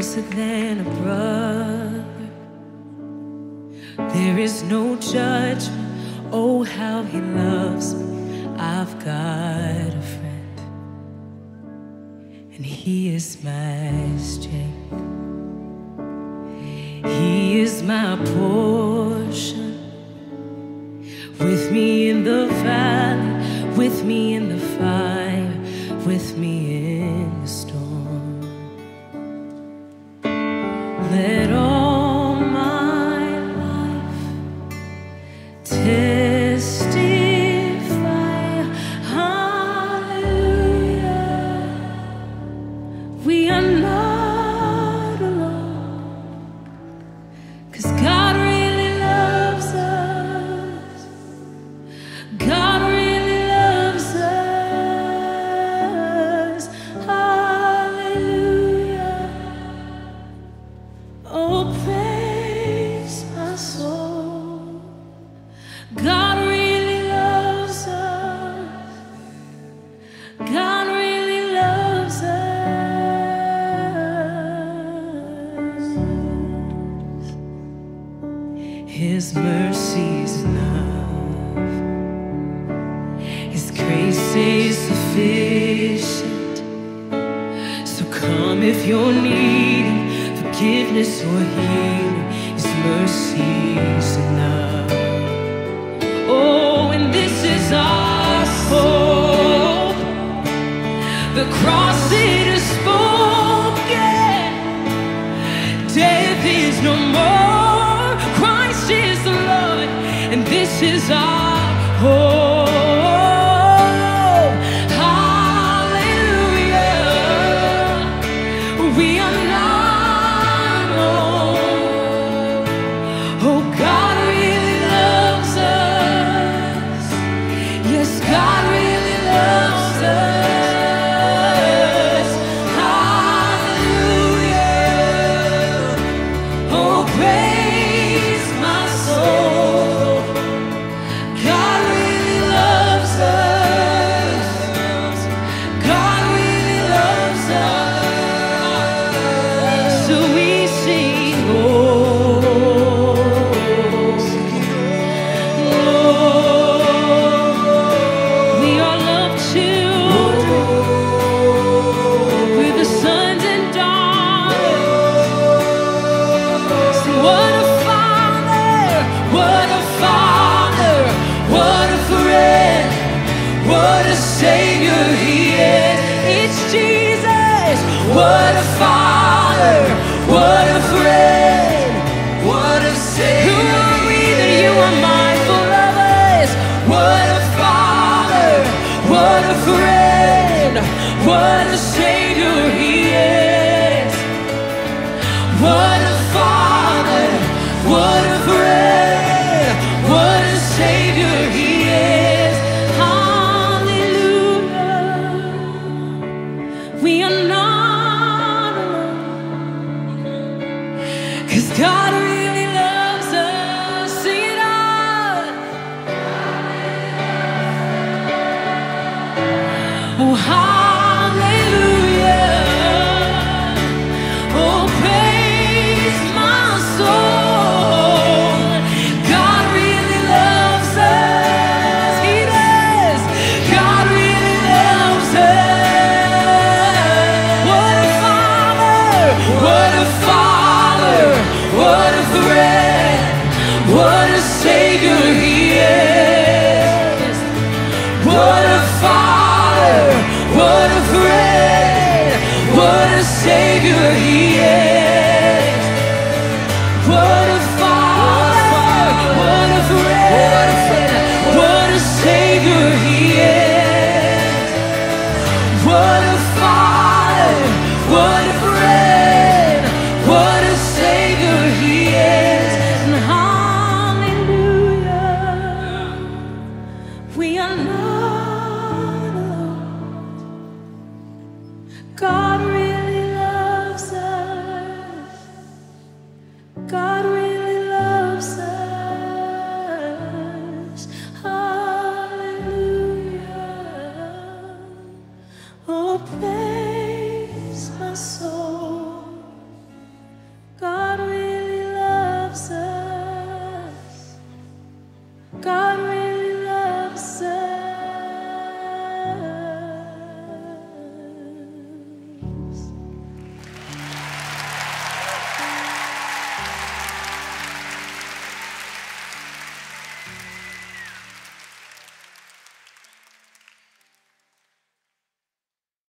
closer than a brother. There is no judgment. Oh, how he loves me. I've got a friend. And he is my strength. He is my portion. With me in the valley, with me in the fire, with me in His mercy's enough. His grace is sufficient. So come if you're needing forgiveness or healing. His mercy's enough. Oh, and this is our hope. The cross this is our hope. Savior he is. It's Jesus. What a father, We are not alone. Cause God really loves us. Sing it out. A father. What a friend. What a savior he is. What a father, what a friend, what a savior he obeys my soul. God really loves us. God